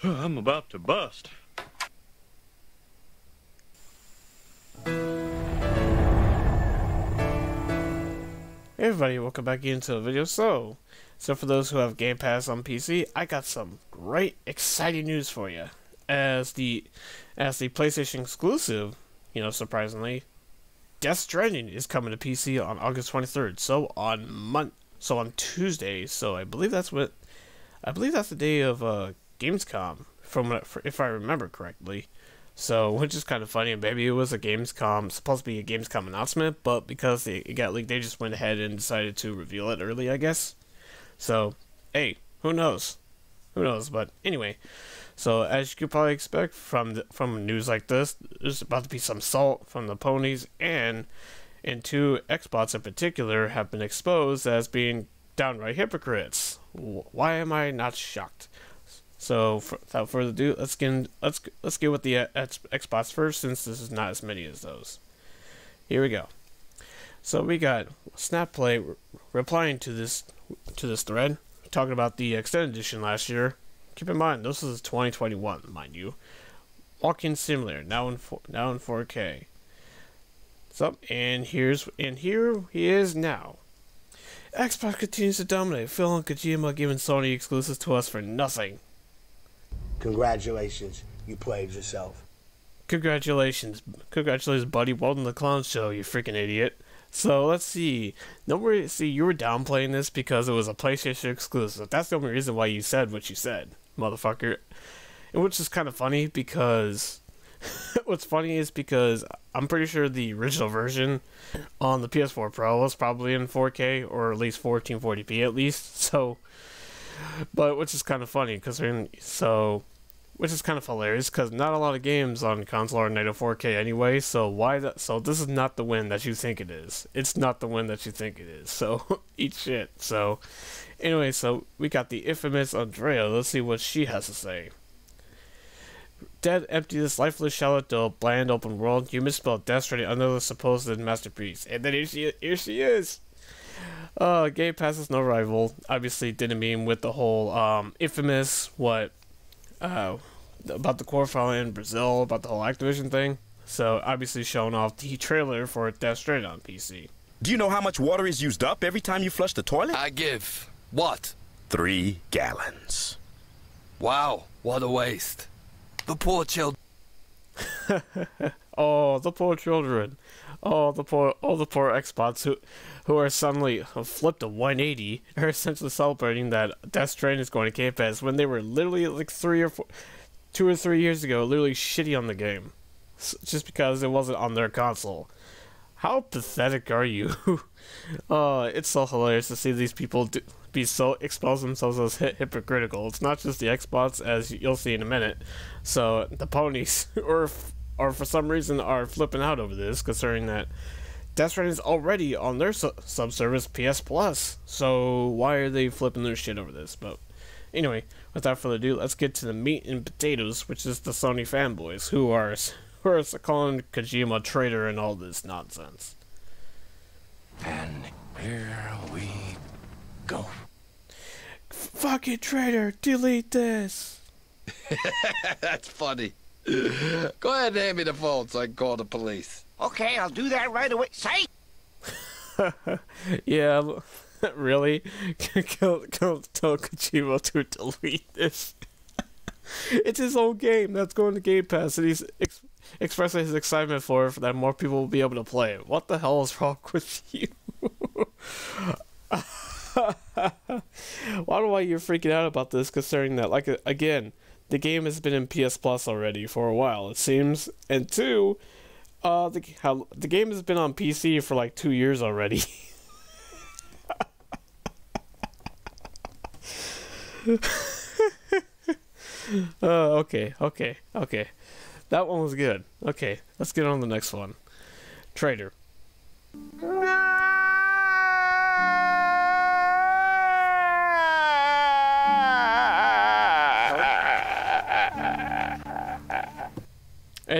I'm about to bust. Hey everybody, welcome back into the video. So, so for those who have Game Pass on PC, I got some great, exciting news for you. As the, as the PlayStation exclusive, you know, surprisingly, Death Stranding is coming to PC on August 23rd. So on Mon, so on Tuesday. So I believe that's what, I believe that's the day of uh, Gamescom, from if I remember correctly. So, which is kind of funny. Maybe it was a Gamescom, supposed to be a Gamescom announcement, but because it got leaked, they just went ahead and decided to reveal it early, I guess. So, hey, who knows? Who knows? But anyway, so as you could probably expect from the, from news like this, there's about to be some salt from the ponies, and and two Xbots in particular have been exposed as being downright hypocrites. Why am I not shocked? So for, without further ado, let's get let's let's get with the uh, Xbots first, since this is not as many as those. Here we go. So we got Snapplay re replying to this to this thread, talking about the extended edition last year. Keep in mind, this is 2021, mind you. Walking Simulator now in four, now in 4K. So and here's and here he is now. Xbox continues to dominate. Phil and Kojima giving Sony exclusives to us for nothing. Congratulations, you played yourself. Congratulations. Congratulations, buddy. Welcome to the Clown Show, you freaking idiot. So let's see. Nobody see you were downplaying this because it was a PlayStation exclusive. That's the only reason why you said what you said, motherfucker. And which is kind of funny because what's funny is because I'm pretty sure the original version on the PS4 Pro was probably in 4K or at least 1440p at least. So, but which is kind of funny because so which is kind of hilarious because not a lot of games on console are native 4K anyway. So why that? So this is not the win that you think it is. It's not the win that you think it is. So eat shit. So anyway, so we got the infamous Andrea. Let's see what she has to say. Dead, empty, this lifeless, shallow, dull, bland, open world. You misspelled Death Stranding the supposed masterpiece. And then here she, here she is. Uh, Game Pass is no rival. Obviously, didn't mean with the whole um, infamous what uh, about the quarterfinal in Brazil, about the whole Activision thing. So obviously showing off the trailer for Death Stranding on PC. Do you know how much water is used up every time you flush the toilet? I give. What? Three gallons. Wow, what a waste. The poor children. oh, the poor children. Oh, the poor, all the poor Xbots who, who are suddenly flipped a 180 are essentially celebrating that Death Stranding is going to Game Pass when they were literally like three or four, two or three years ago, literally shitty on the game, just because it wasn't on their console. How pathetic are you? uh, it's so hilarious to see these people do, be so expose themselves as hypocritical. It's not just the Xbots, as you'll see in a minute. So the ponies, or or for some reason, are flipping out over this, considering that Death Stranding is already on their su- subservice PS Plus. So why are they flipping their shit over this? But anyway, without further ado, let's get to the meat and potatoes, which is the Sony fanboys who are who are calling Kojima a traitor and all this nonsense. And here we go. Fucking traitor! Delete this. That's funny. Go ahead and hand me the phone so I can call the police. Okay, I'll do that right away. Say. yeah, really? kill, kill, tell Kojima to delete this. it's his own game that's going to Game Pass, and he's ex- expressing his excitement for it, that more people will be able to play it. What the hell is wrong with you? Why do I you're freaking out about this? Considering that, like, again, the game has been in PS Plus already for a while, it seems, and two, uh, the how the game has been on PC for like two years already. uh, okay, okay, okay. That one was good. Okay, let's get on the next one. Trader.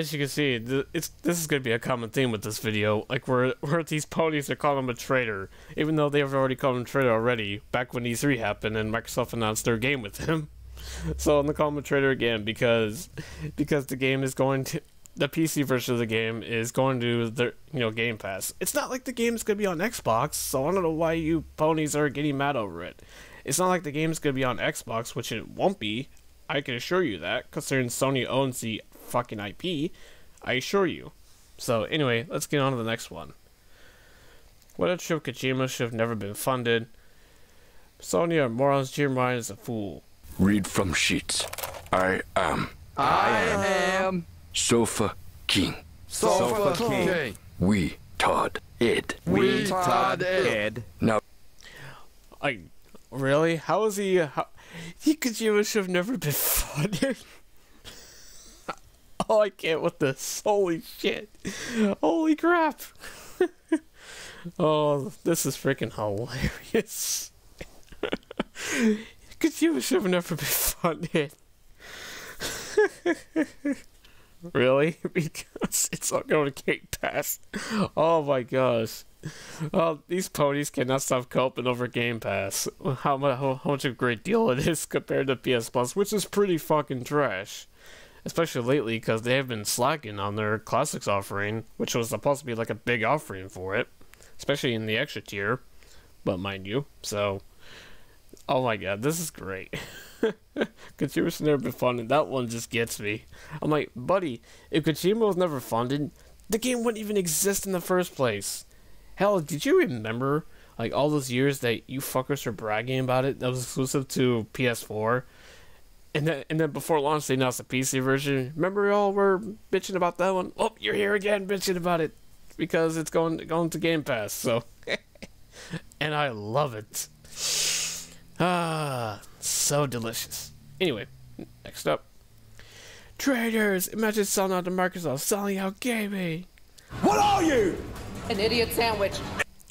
As you can see, th it's this is going to be a common theme with this video. Like, where, where these ponies are calling him a traitor, even though they've already called him a traitor already, back when E3 happened and Microsoft announced their game with him. so I'm gonna call him a traitor again because because the game is going to the PC version of the game is going to the you know Game Pass. It's not like the game's gonna be on Xbox, so I don't know why you ponies are getting mad over it. It's not like the game's gonna be on Xbox, which it won't be. I can assure you that, considering Sony owns the fucking IP. I assure you. So anyway, let's get on to the next one. What if Trip Kojima should have never been funded? Sony are morons, Jim Ryan is a fool. Read from sheets. I am I am Sofa King. Sofa King. We Todd Ed. We Todd Ed. Now Like, really? How is he? How, he Kojima should have never been funded. oh, I can't with this. Holy shit! Holy crap! oh, this is freaking hilarious. Kojima should have never been funded. really? Because it's not going to Game Pass. Oh my gosh. Well, these ponies cannot stop coping over Game Pass. How much, how much of a great deal it is compared to PS Plus, which is pretty fucking trash. Especially lately, because they have been slacking on their classics offering, which was supposed to be like a big offering for it, especially in the extra tier. But mind you, so oh my god, this is great. Kojima's never been funded. That one just gets me. I'm like, buddy, if Kojima was never funded, the game wouldn't even exist in the first place. Hell, did you remember like all those years that you fuckers were bragging about it? That was exclusive to PS4. And then, and then before launch, they announced the PC version. Remember, y'all were bitching about that one. Oh, you're here again, bitching about it because it's going going to Game Pass. So, and I love it. Ah, so delicious. Anyway, next up. Traders! Imagine selling out to Microsoft, selling out gaming! An idiot sandwich.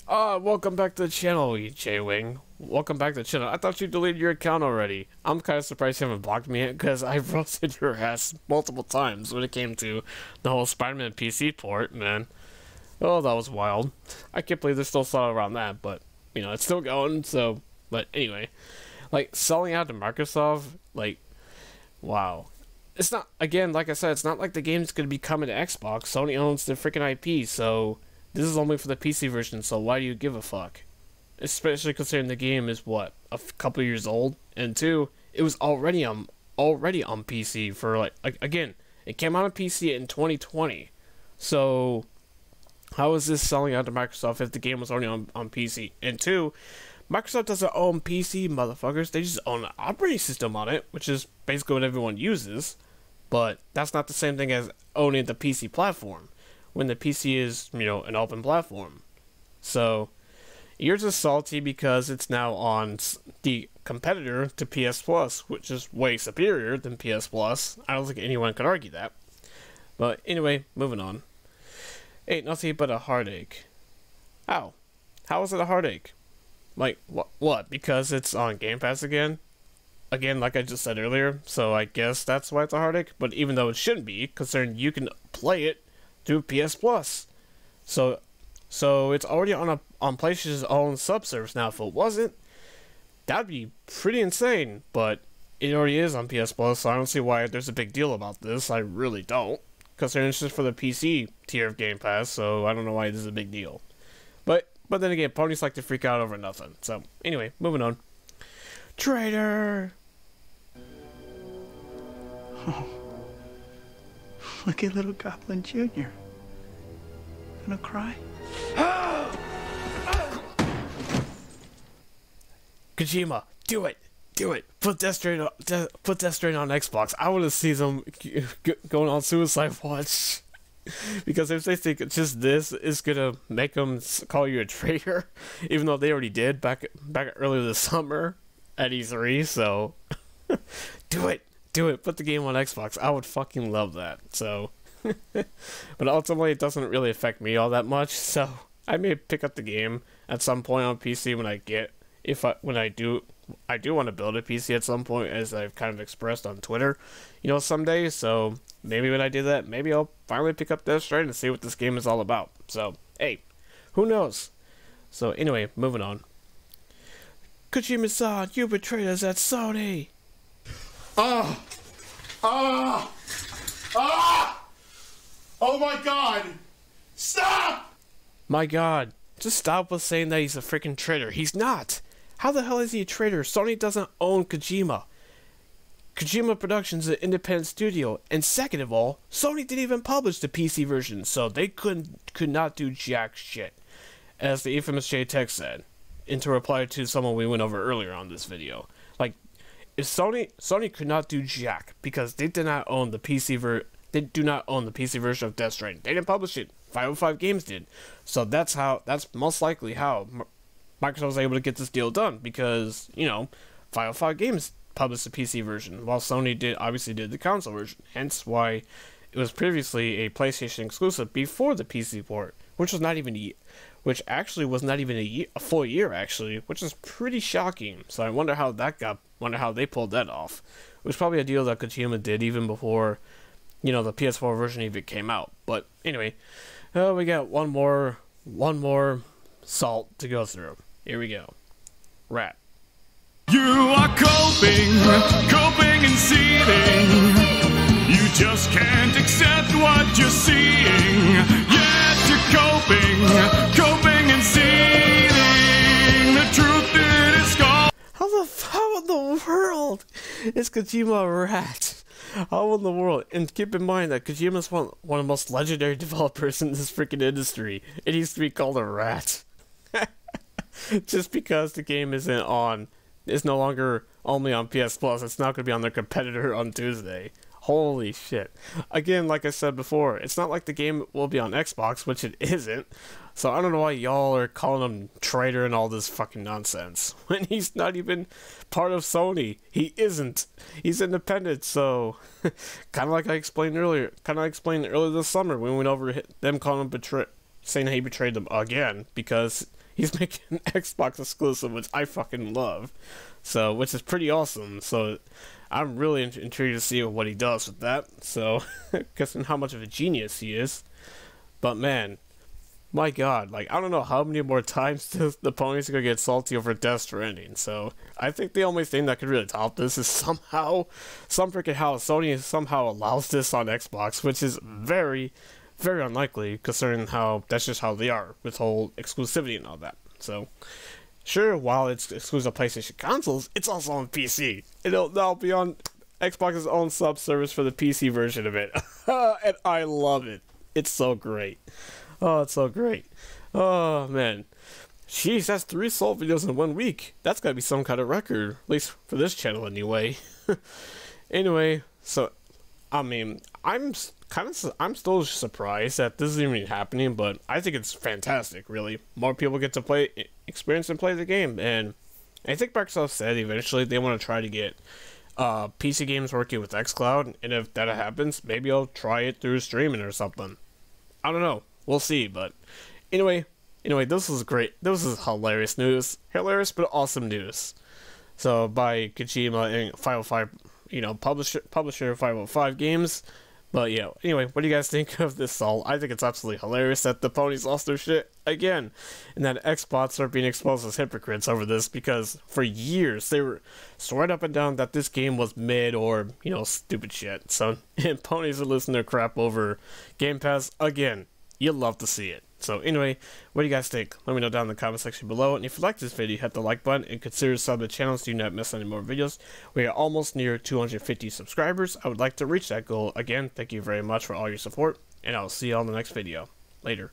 Ah, welcome back to the channel, you J-Wing. Welcome back to the channel. I thought you deleted your account already. I'm kind of surprised you haven't blocked me yet, because I've roasted your ass multiple times when it came to the whole Spider-Man PC port, man. Oh, that was wild. I can't believe they're still solid around that, but, you know, it's still going, so... But anyway, like, selling out to Microsoft, like, wow. It's not, again, like I said, it's not like the game's going to be coming to Xbox. Sony owns the freaking IP, so this is only for the PC version, so why do you give a fuck? Especially considering the game is, what, a couple years old? And two, it was already on, already on PC for, like, like, again, it came out on PC in 2020. So, how is this selling out to Microsoft if the game was already on, on PC? And two, Microsoft doesn't own PC, motherfuckers. They just own an operating system on it, which is basically what everyone uses. But that's not the same thing as owning the PC platform, when the PC is, you know, an open platform. So, yours is salty because it's now on the competitor to PS Plus, which is way superior than PS Plus. I don't think anyone could argue that. But anyway, moving on. Ain't nothing but a heartache. How? How is it a heartache? Like what? What? Because it's on Game Pass again? Again, like I just said earlier. So I guess that's why it's a heartache. But even though it shouldn't be, considering you can play it through PS Plus, so so it's already on a on PlayStation's own subservice now. If it wasn't, that'd be pretty insane. But it already is on PS Plus, so I don't see why there's a big deal about this. I really don't, considering it's just for the PC tier of Game Pass. So I don't know why this is a big deal. But but then again, ponies like to freak out over nothing. So anyway, moving on. Traitor. Look at little Goblin Jr. Gonna cry? Kojima, do it, do it. Put Death Stranding on, put Death Stranding on Xbox. I want to see them going on Suicide Watch. because if they think it's just this is gonna make them call you a traitor, even though they already did back back earlier this summer at E3. So do it, do it. Put the game on Xbox. I would fucking love that. So, but ultimately, it doesn't really affect me all that much. So I may pick up the game at some point on PC when I get if I when I do I do want to build a PC at some point, as I've kind of expressed on Twitter, you know, someday. So maybe when I do that, maybe I'll finally pick up Death Stranding and see what this game is all about. So hey, who knows? So anyway, moving on. Kojima-san, you betrayed us at Sony. Ah! Ah! Ah! Oh my god! Stop! My god. Just stop with saying that he's a freaking traitor. He's not. How the hell is he a traitor? Sony doesn't own Kojima. Kojima Productions is an independent studio, and second of all, Sony didn't even publish the PC version, so they couldn't could not do jack shit. As the infamous J Tech said, into reply to someone we went over earlier on this video. Like, if Sony Sony could not do jack because they did not own the PC ver they do not own the PC version of Death Stranding. They didn't publish it. 505 Games did. So that's how that's most likely how Microsoft was able to get this deal done because, you know, 505 Games published the PC version, while Sony did obviously did the console version. Hence why it was previously a PlayStation exclusive before the PC port, which was not even a, which actually was not even a, year, a full year actually, which is pretty shocking. So I wonder how that got, wonder how they pulled that off. It was probably a deal that Kojima did even before, you know, the PS4 version even came out. But anyway, uh, we got one more, one more salt to go through. Here we go. Rat. You are coping, coping and seething. You just can't accept what you're seeing. Yet you're coping, coping and seething. The truth it is gone. How the how in the world is Kojima a rat? How in the world? And keep in mind that Kojima's one one of the most legendary developers in this freaking industry. It used to be called a rat. Just because the game isn't on it's no longer only on PS Plus. It's not going to be on their competitor on Tuesday. Holy shit. Again, like I said before, it's not like the game will be on Xbox, which it isn't. So I don't know why y'all are calling him traitor and all this fucking nonsense. When he's not even part of Sony. He isn't. He's independent, so kind of like I explained earlier, kind of like explained earlier this summer when we went over them calling him betray saying he betrayed them again because he's making an Xbox exclusive, which I fucking love. So, which is pretty awesome. So, I'm really intrigued to see what he does with that. So, guessing how much of a genius he is. But man, my god, like I don't know how many more times the ponies are gonna get salty over Death Stranding. So I think the only thing that could really top this is somehow, some freaking how Sony somehow allows this on Xbox, which is very, very unlikely considering how that's just how they are with whole exclusivity and all that. So, sure, while it's exclusive PlayStation consoles, it's also on PC. It'll now be on Xbox's own sub service for the PC version of it, and I love it. It's so great. Oh, it's so great. Oh man. Jeez, that's three Salt videos in one week. That's gotta be some kind of record, at least for this channel anyway. anyway, so I mean, I'm kind of I'm still surprised that this is even happening, but I think it's fantastic. Really, more people get to play, experience, and play the game, and I think Microsoft said eventually they want to try to get uh, PC games working with XCloud, and if that happens, maybe I'll try it through streaming or something. I don't know. We'll see, but anyway, anyway, this is great. This is hilarious news, hilarious but awesome news. So by Kojima and 505 you know, publisher publisher of 505 games. But yeah, anyway, what do you guys think of this all? I think it's absolutely hilarious that the ponies lost their shit again, and that Xbots are being exposed as hypocrites over this because for years they were swearing up and down that this game was mid or you know stupid shit. So and ponies are losing their crap over Game Pass again. You'll love to see it. So anyway, what do you guys think? Let me know down in the comment section below. And if you like this video, hit the like button and consider subbing the channel so you don't miss any more videos. We are almost near 250 subscribers. I would like to reach that goal. Again, thank you very much for all your support. And I'll see you on the next video. Later.